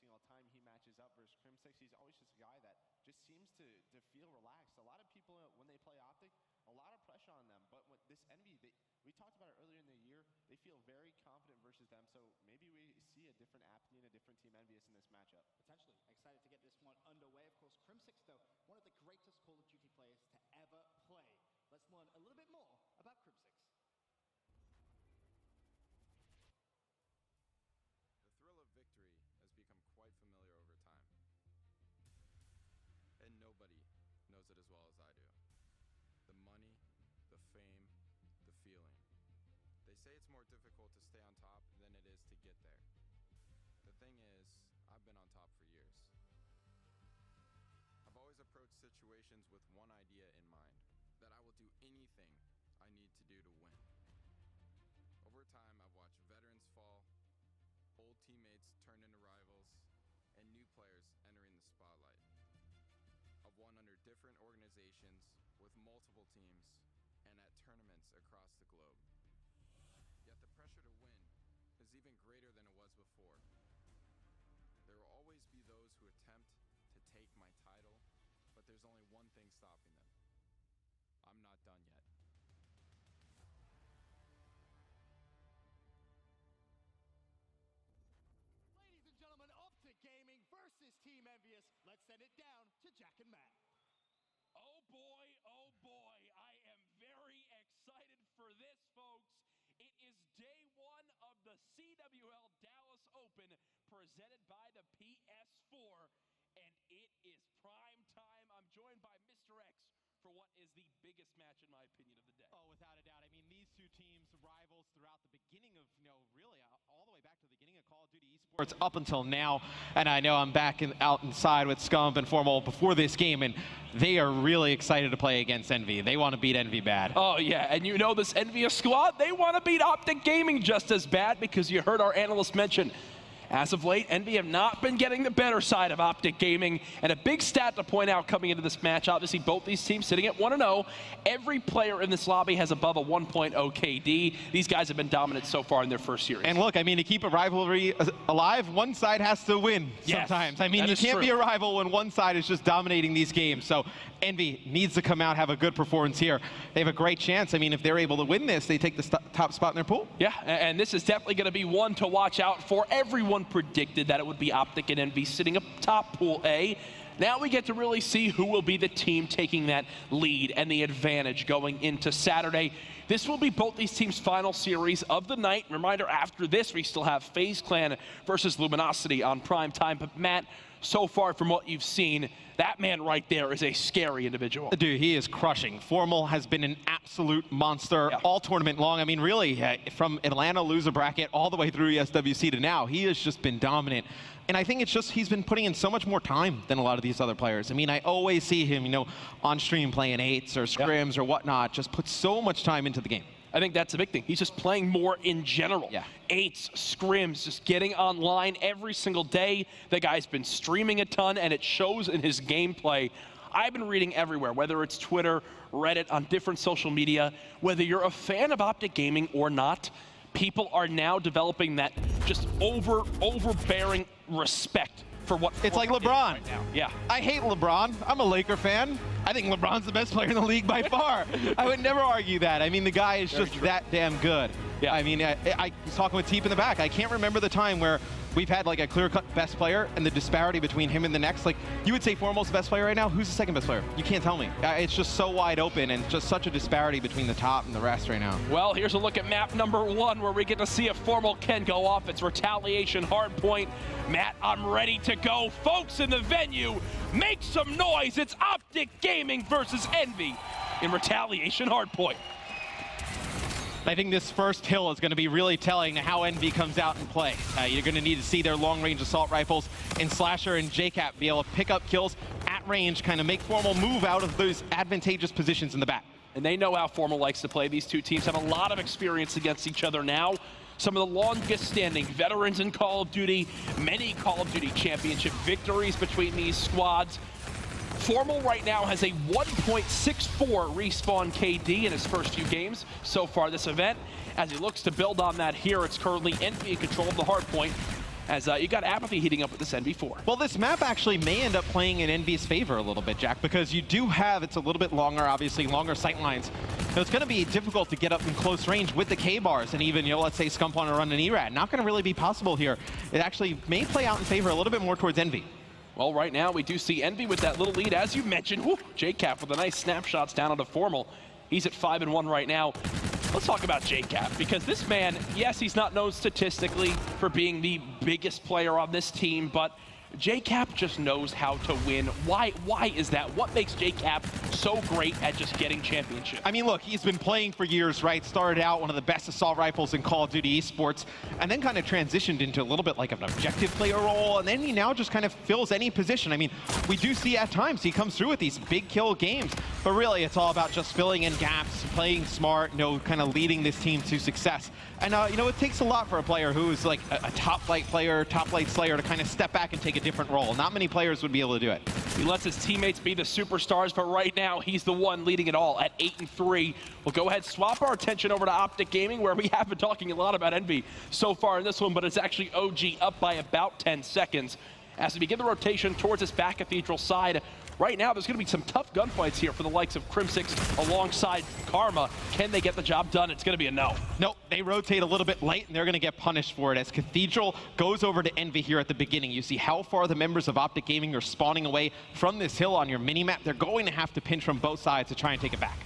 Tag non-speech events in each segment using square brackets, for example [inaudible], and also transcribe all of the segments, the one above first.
single time he matches up versus Crimsix. He's always just a guy that just seems to, to feel relaxed. A lot of people, when they play Optic, a lot of pressure on them. But with this Envy, they, we talked about it earlier in the year, they feel very confident versus them. So maybe we see a different Apathy and a different Team Envious in this matchup. Potentially. Excited to get this one underway. Of course, Crimsix, though, one of the greatest Call of Duty players to ever play. Let's learn a little bit more it as well as I do. The money, the fame, the feeling. They say it's more difficult to stay on top than it is to get there. The thing is, I've been on top for years. I've always approached situations with one idea in mind that I will do anything I need to do to win. Over time, I've watched veterans fall, old teammates turn into rivals, and new players entering the spotlight. Won under different organizations with multiple teams and at tournaments across the globe. Yet the pressure to win is even greater than it was before. There will always be those who attempt to take my title, but there's only one thing stopping them. I'm not done yet. Ladies and gentlemen, Optic Gaming versus Team Envious. Let's send it down to Jack and Matt. Oh boy, oh boy, I am very excited for this, folks. It is day one of the CWL Dallas Open presented by the PS4, and it is prime time. I'm joined by Mr. X for what is the biggest match, in my opinion, of the day. Oh, without a doubt. I mean, these two teams, rivals throughout the beginning of, you know, really uh, all the way back to the beginning of Call of Duty Esports up until now. And I know I'm back in, out inside with Scump and Formal before this game, and they are really excited to play against Envy. They want to beat Envy bad. Oh, yeah, and you know this Envious squad, they want to beat Optic Gaming just as bad because you heard our analyst mention as of late, Envy have not been getting the better side of Optic Gaming. And a big stat to point out coming into this match, obviously both these teams sitting at 1-0. Every player in this lobby has above a 1.0 KD. These guys have been dominant so far in their first series. And look, I mean, to keep a rivalry alive, one side has to win Yes, sometimes. I mean, you can't true. be a rival when one side is just dominating these games. So Envy needs to come out, have a good performance here. They have a great chance. I mean, if they're able to win this, they take the top spot in their pool. Yeah, and this is definitely going to be one to watch out for. Everyone predicted that it would be Optic and Envy sitting up top Pool A. Now we get to really see who will be the team taking that lead and the advantage going into Saturday. This will be both these teams' final series of the night. Reminder, after this, we still have FaZe Clan versus Luminosity on prime time. But Matt, so far from what you've seen, that man right there is a scary individual. Dude, he is crushing. Formal has been an absolute monster Yeah. all tournament long. I mean, really, uh, from Atlanta loser bracket all the way through ESWC to now, he has just been dominant. And I think it's just he's been putting in so much more time than a lot of these other players. I mean, I always see him, you know, on stream playing eights or scrims or whatnot, just put so much time into the game. I think that's a big thing. He's just playing more in general. Yeah. Eights, scrims, just getting online every single day. The guy's been streaming a ton, and it shows in his gameplay. I've been reading everywhere, whether it's Twitter, Reddit, on different social media, whether you're a fan of Optic Gaming or not, people are now developing that just over overbearing respect for what It's like Fortnite is LeBron. right now. Yeah. I hate LeBron. I'm a Laker fan. I think LeBron's the best player in the league by [laughs] far. I would never argue that. I mean, the guy is Very just true. that damn good. Yeah. I mean, I, I was talking with Teep in the back. I can't remember the time where we've had like a clear-cut best player and the disparity between him and the next. Like, you would say Formal's the best player right now. Who's the second best player? You can't tell me. It's just so wide open and just such a disparity between the top and the rest right now. Well, here's a look at map number one where we get to see if Formal can go off. It's Retaliation Hardpoint. Matt, I'm ready to go. Folks in the venue, make some noise. It's Optic Gaming versus Envy in Retaliation Hardpoint. I think this first hill is going to be really telling how Envy comes out and play. Uh, you're going to need to see their long-range assault rifles and Slasher and JCap be able to pick up kills at range, kind of make Formal move out of those advantageous positions in the back. And they know how Formal likes to play. These two teams have a lot of experience against each other now. Some of the longest standing veterans in Call of Duty, many Call of Duty championship victories between these squads. Formal right now has a 1.64 respawn KD in his first few games so far this event. As he looks to build on that here, it's currently Envy in control of the hard point. as uh, you got Apathy heating up with this NV4. Well, this map actually may end up playing in Envy's favor a little bit, Jack, because you do have, it's a little bit longer, obviously, longer sight lines. So it's going to be difficult to get up in close range with the K-bars and even, you know, let's say Scump on a run an ERAD. Not going to really be possible here. It actually may play out in favor a little bit more towards Envy. Well, right now we do see Envy with that little lead, as you mentioned. Woo, JCap with a nice snapshots down onto Formal. He's at 5 and one right now. Let's talk about JCap, because this man, yes, he's not known statistically for being the biggest player on this team, but JCap just knows how to win. Why Why is that? What makes JCap so great at just getting championships? I mean, look, he's been playing for years, right? Started out one of the best assault rifles in Call of Duty esports, and then kind of transitioned into a little bit like an objective player role, and then he now just kind of fills any position. I mean, we do see at times he comes through with these big kill games, but really it's all about just filling in gaps, playing smart, you know, kind of leading this team to success. And, uh, you know, it takes a lot for a player who is like a, a top flight player, top flight slayer to kind of step back and take a different role. Not many players would be able to do it. He lets his teammates be the superstars, but right now he's the one leading it all at 8 and 3. We'll go ahead swap our attention over to Optic Gaming, where we have been talking a lot about Envy so far in this one, but it's actually OG up by about 10 seconds. As we begin the rotation towards this back cathedral side, right now there's going to be some tough gunfights here for the likes of Crimsix alongside Karma. Can they get the job done? It's going to be a no. Nope, they rotate a little bit late, and they're going to get punished for it as Cathedral goes over to Envy here at the beginning. You see how far the members of Optic Gaming are spawning away from this hill on your mini-map. They're going to have to pinch from both sides to try and take it back.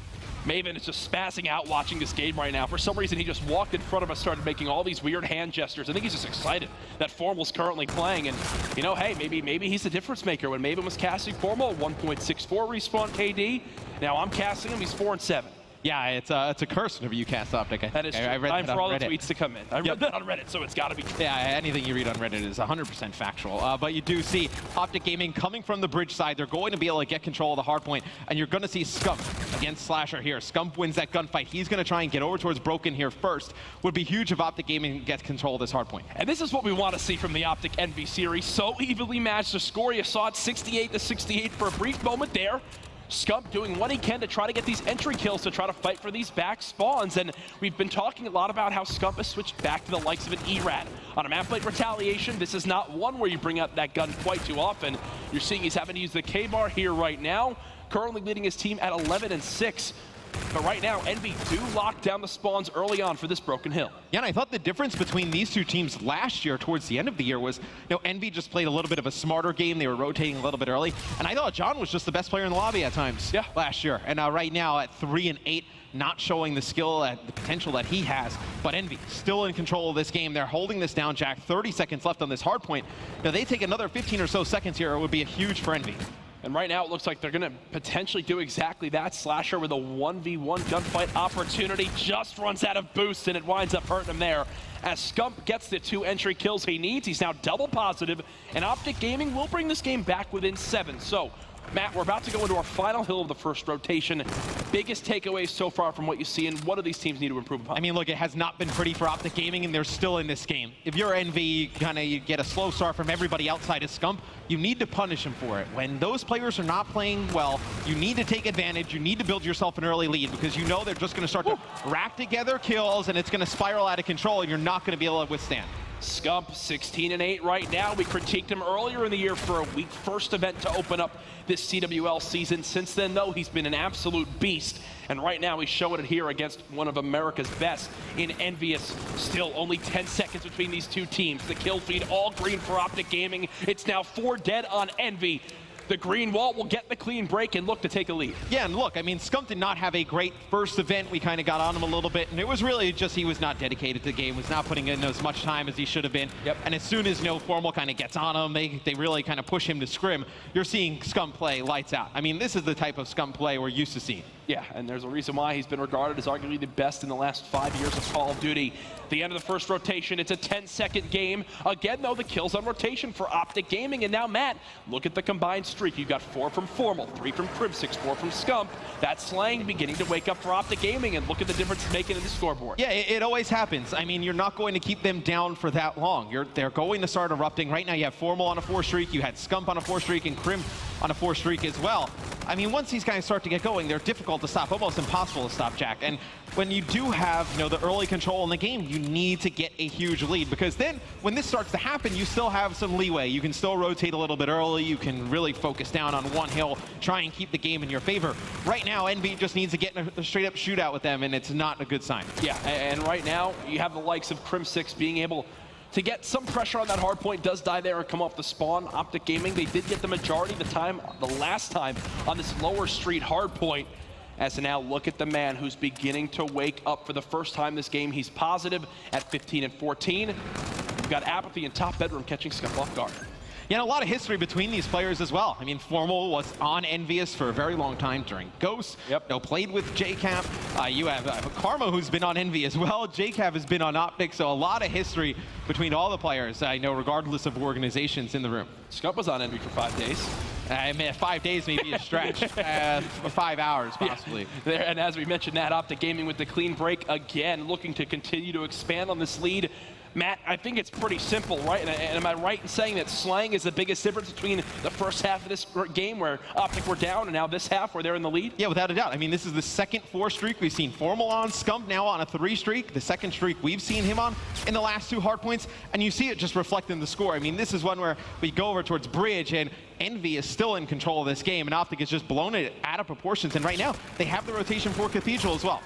Maven is just spazzing out watching this game right now. For some reason, he just walked in front of us, started making all these weird hand gestures. I think he's just excited that Formal's currently playing. And, you know, hey, maybe maybe he's the difference maker. When Maven was casting Formal, 1.64 respawn KD. Now I'm casting him, he's 4 and 7. Yeah, it's a, it's a curse whenever you cast Optic. I That is true. I, I read Time that for all the tweets to come in. I Yep. read that on Reddit, so it's got to be true. Yeah, anything you read on Reddit is 100% factual. Uh, but you do see Optic Gaming coming from the bridge side. They're going to be able to get control of the hard point, and you're going to see Scump against Slasher here. Scump wins that gunfight. He's going to try and get over towards Broken here first. Would be huge if Optic Gaming gets control of this hard point. And this is what we want to see from the Optic Envy series. So evenly matched. The score you saw it 68 to 68 for a brief moment there. Scump doing what he can to try to get these entry kills to try to fight for these back spawns. And we've been talking a lot about how Scump has switched back to the likes of an ERAD. On a map like Retaliation, this is not one where you bring up that gun quite too often. You're seeing he's having to use the K-bar here right now, currently leading his team at 11 and 6. But right now, Envy do lock down the spawns early on for this Broken Hill. Yeah, and I thought the difference between these two teams last year towards the end of the year was, you know, Envy just played a little bit of a smarter game. They were rotating a little bit early. And I thought John was just the best player in the lobby at times Yeah. last year. And uh, right now at 3 and 8, not showing the skill, at the potential that he has. But Envy still in control of this game. They're holding this down, Jack. 30 seconds left on this hard point. Now, they take another 15 or so seconds here. It would be a huge for Envy. And right now, it looks like they're going to potentially do exactly that. Slasher with a 1v1 gunfight opportunity just runs out of boost, and it winds up hurting him there. As Scump gets the two entry kills he needs, he's now double positive, and Optic Gaming will bring this game back within seven. So, Matt, we're about to go into our final hill of the first rotation. Biggest takeaways so far from what you see, and what do these teams need to improve upon? I mean, look, it has not been pretty for Optic Gaming, and they're still in this game. If you're Envy, kind of you get a slow start from everybody outside of Scump, you need to punish them for it. When those players are not playing well, you need to take advantage. You need to build yourself an early lead because you know they're just going to start to rack together kills, and it's going to spiral out of control, and you're not going to be able to withstand. Scump, 16 and 8 right now. We critiqued him earlier in the year for a week first event to open up this CWL season. Since then, though, he's been an absolute beast. And right now, he's showing it here against one of America's best in Envious. Still only 10 seconds between these two teams. The kill feed all green for Optic Gaming. It's now four dead on Envy. The green wall will get the clean break and look to take a lead. Yeah, and look, I mean, Scump did not have a great first event. We kind of got on him a little bit, and it was really just he was not dedicated to the game, was not putting in as much time as he should have been. Yep. And as soon as, No Formal kind of gets on him, they, they really kind of push him to scrim, you're seeing Scump play lights out. I mean, this is the type of Scump play we're used to seeing. Yeah, and there's a reason why he's been regarded as arguably the best in the last five years of Call of Duty. The end of the first rotation, it's a 10-second game. Again, though, the kills on rotation for Optic Gaming. And now, Matt, look at the combined streak. You've got four from Formal, three from Crimsix, four from Scump. That slang beginning to wake up for Optic Gaming, and look at the difference it's making in the scoreboard. Yeah, it, it always happens. I mean, you're not going to keep them down for that long. You're, they're going to start erupting. Right now, you have Formal on a four streak, you had Scump on a four streak, and Crim on a four streak as well. I mean, once these guys start to get going, they're difficult to stop, almost impossible to stop, Jack. And when you do have, you know, the early control in the game, you need to get a huge lead because then when this starts to happen, you still have some leeway. You can still rotate a little bit early. You can really focus down on one hill, try and keep the game in your favor. Right now, Envy just needs to get in a, straight up shootout with them, and it's not a good sign. Yeah, and right now you have the likes of Crimsix being able to get some pressure on that hard point, does die there and come off the spawn. Optic Gaming, they did get the majority of the time, the last time, on this lower street hard point. As now look at the man who's beginning to wake up for the first time this game. He's positive at 15 and 14. We've got Apathy in top bedroom catching Scump off guard. You know, a lot of history between these players as well. I mean, Formal was on Envious for a very long time during Ghost. Yep. You know, played with JCap. Uh, you have uh, Karma, who's been on Envy as well. JCap has been on Optic, so a lot of history between all the players, I know, regardless of organizations in the room. Scump was on Envy for five days. I mean, five days may be a stretch. [laughs] uh, five hours, possibly. Yeah. There, and as we mentioned, that Optic Gaming with the clean break again, looking to continue to expand on this lead. Matt, I think it's pretty simple, right? And, and, am I right in saying that Slang is the biggest difference between the first half of this game where oh, Optic were down and now this half where they're in the lead? Yeah, without a doubt. I mean, this is the second four streak we've seen Formal on, Scump now on a three streak, the second streak we've seen him on in the last two hard points, and you see it just reflect in the score. I mean, this is one where we go over towards Bridge, and Envy is still in control of this game, and Optic has just blown it out of proportions, and right now, they have the rotation for Cathedral as well.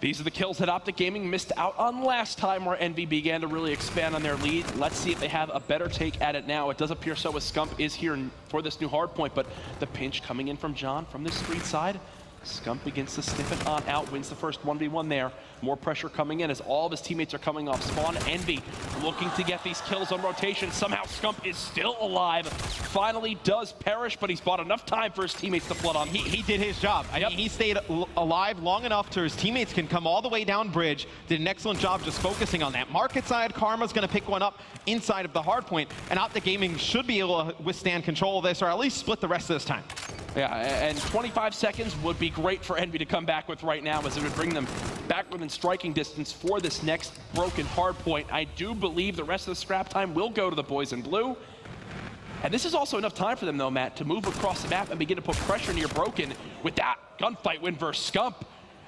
These are the kills that Optic Gaming missed out on last time where Envy began to really expand on their lead. Let's see if they have a better take at it now. It does appear so as Scump is here for this new hard point, but the pinch coming in from John from the street side. Scump begins to sniff it on out, wins the first 1v1 there. More pressure coming in as all of his teammates are coming off spawn. Envy looking to get these kills on rotation. Somehow Scump is still alive. Finally does perish, but he's bought enough time for his teammates to flood on. He, he did his job. I yep. mean, he stayed alive long enough to his teammates can come all the way down bridge. Did an excellent job just focusing on that. Market side, Karma's going to pick one up inside of the hard point, and Optic Gaming should be able to withstand control of this, or at least split the rest of this time. Yeah, and 25 seconds would be great for Envy to come back with right now as it would bring them back within striking distance for this next broken hard point. I do believe the rest of the scrap time will go to the boys in blue. And this is also enough time for them, though, Matt, to move across the map and begin to put pressure near Broken with that gunfight win versus Scump.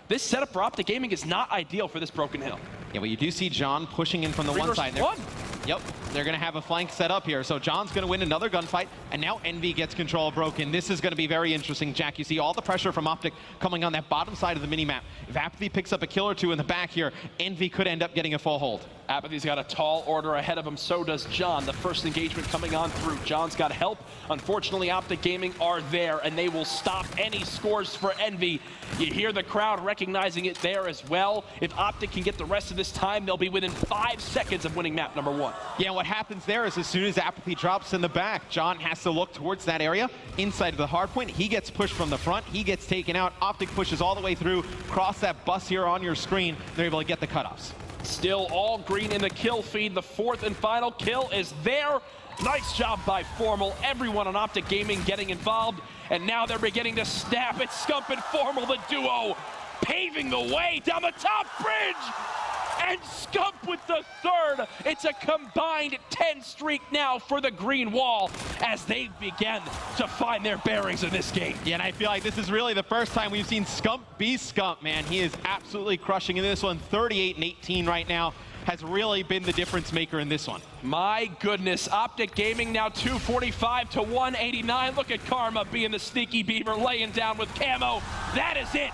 This setup for Optic Gaming is not ideal for this Broken Hill. Yeah, well, you do see John pushing in from the Three one side there. One. Yep, they're going to have a flank set up here. So John's going to win another gunfight, and now Envy gets control of Broken. This is going to be very interesting, Jack. You see all the pressure from Optic coming on that bottom side of the minimap. If Apathy picks up a kill or two in the back here, Envy could end up getting a full hold. Apathy's got a tall order ahead of him, so does John. The first engagement coming on through. John's got help. Unfortunately, Optic Gaming are there, and they will stop any scores for Envy. You hear the crowd recognizing it there as well. If Optic can get the rest of this time, they'll be within five seconds of winning map number one. Yeah, what happens there is as soon as Apathy drops in the back, John has to look towards that area, inside of the hard point. He gets pushed from the front. He gets taken out. Optic pushes all the way through, cross that bus here on your screen. They're able to get the cutoffs. Still all green in the kill feed. The fourth and final kill is there. Nice job by Formal. Everyone on Optic Gaming getting involved. And now they're beginning to snap. It's Scump and Formal, the duo, paving the way down the top bridge and Scump with the third. It's a combined 10 streak now for the Green Wall as they begin to find their bearings in this game. Yeah, and I feel like this is really the first time we've seen Scump be Scump, man. He is absolutely crushing in this one. 38 and 18 right now has really been the difference maker in this one. My goodness, Optic Gaming now 245 to 189. Look at Karma being the sneaky beaver, laying down with camo. That is it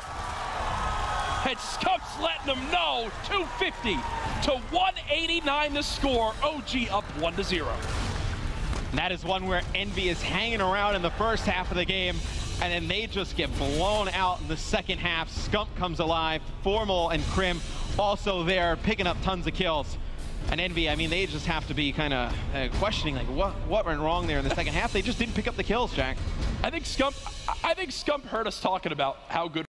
and Scump's letting them know 250 to 189 the score. OG up 1 to 0. And that is one where Envy is hanging around in the first half of the game, and then they just get blown out in the second half. Scump comes alive, Formal and Crim also there, picking up tons of kills. And Envy, I mean, they just have to be kind of uh, questioning, like, what what went wrong there in the second half? They just didn't pick up the kills, Jack. I think Scump, I think Scump heard us talking about how good